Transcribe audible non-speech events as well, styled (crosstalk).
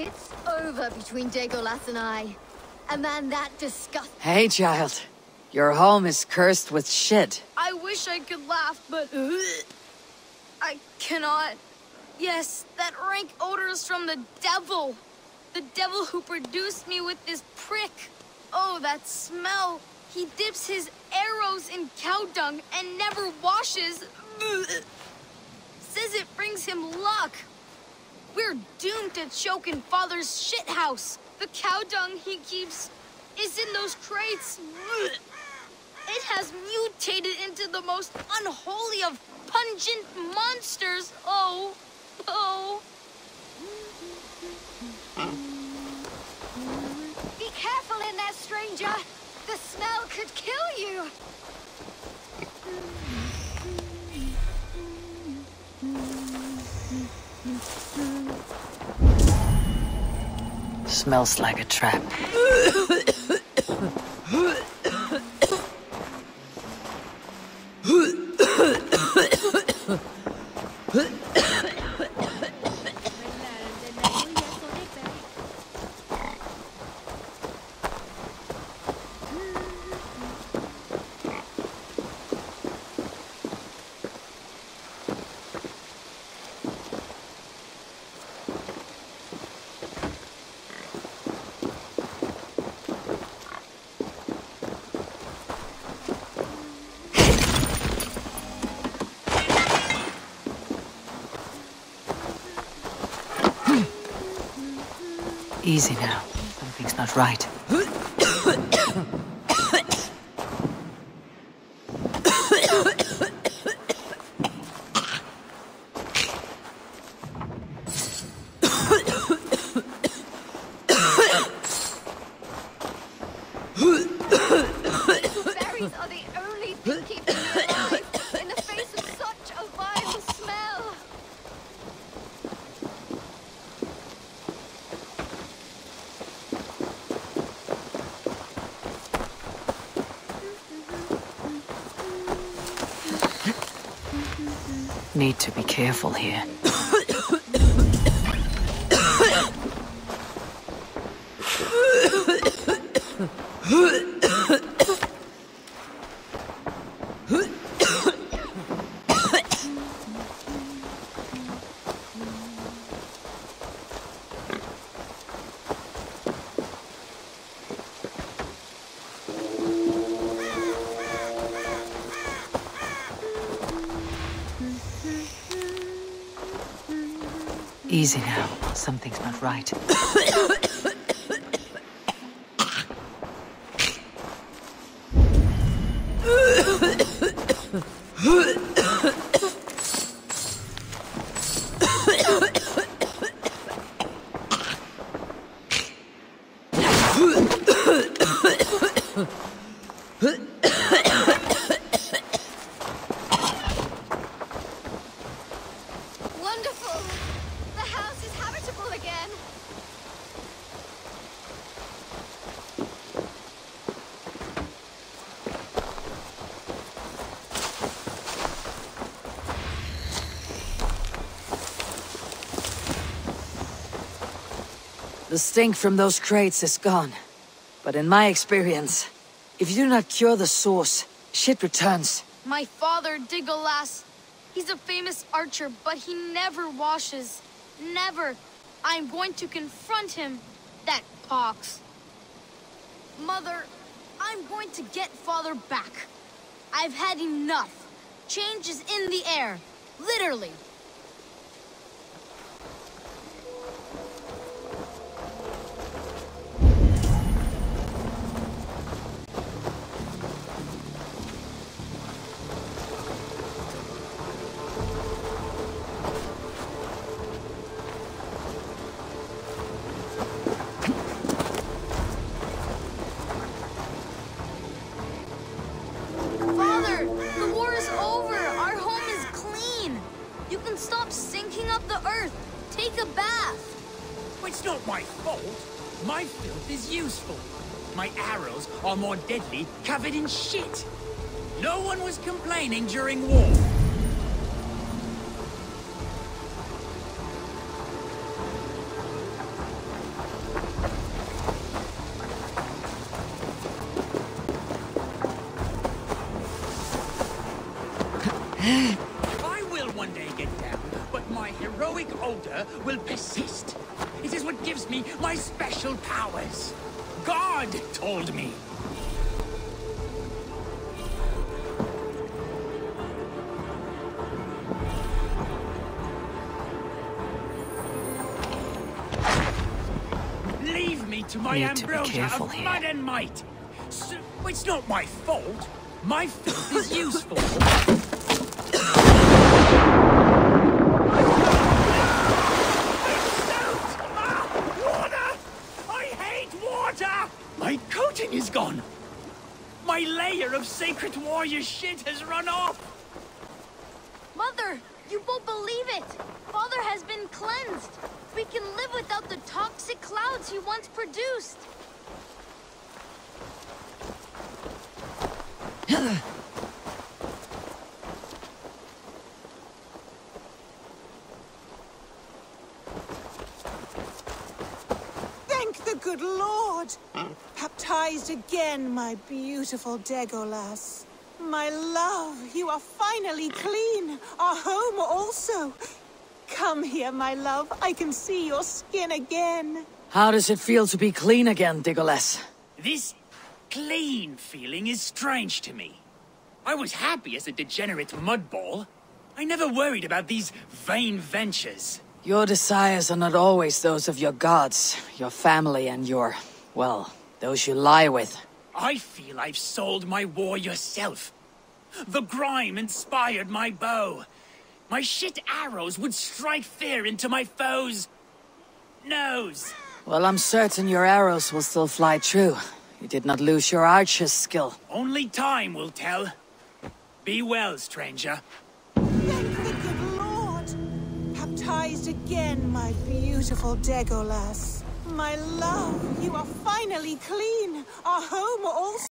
It's over between Degolas and I. A man that disgust- Hey, child. Your home is cursed with shit. I wish I could laugh, but... Uh, I cannot. Yes, that rank odor is from the devil. The devil who produced me with this prick. Oh, that smell. He dips his arrows in cow dung and never washes. Says it brings him luck. We're doomed to choke in Father's shithouse. The cow dung he keeps is in those crates. It has mutated into the most unholy of pungent monsters. Oh, oh. Be careful in there, stranger! The smell could kill you! Smells like a trap. (laughs) Easy now. Something's not right. Berries are the only thing keeping me alive in the face of such a vile smell! Need to be careful here. Easy now. Something's not right. Wonderful! The house is habitable again! The stink from those crates is gone. But in my experience, if you do not cure the source, shit returns. My father, Degolas, he's a famous archer, but he never washes. Never. I'm going to confront him. That pox. Mother, I'm going to get father back. I've had enough. Change is in the air. Literally. It's not my fault. My filth is useful. My arrows are more deadly, covered in shit. No one was complaining during war. (gasps) I will one day get down, but my heroic odor will persist. Me my special powers. God told me. Leave me to my ambrosia of here. mud and might. So, it's not my fault. My filth is (coughs) useful. Ah, water! I hate water! My coating is gone. My layer of sacred warrior shit has run off. Mother, you won't believe it. Father has been cleansed. We can live without the toxic clouds he once produced. (laughs) Thank the good Lord! Baptized again, my beautiful Degolas. My love, you are finally clean. Our home also. Come here, my love. I can see your skin again. How does it feel to be clean again, Degolas? This clean feeling is strange to me. I was happy as a degenerate mudball. I never worried about these vain ventures. Your desires are not always those of your gods, your family, and your, well, those you lie with. I feel I've sold my war yourself. The grime inspired my bow. My shit arrows would strike fear into my foes' nose. Well, I'm certain your arrows will still fly true. You did not lose your archer's skill. Only time will tell. Be well, stranger. Baptized again, my beautiful Degolas. My love, you are finally clean. Our home also.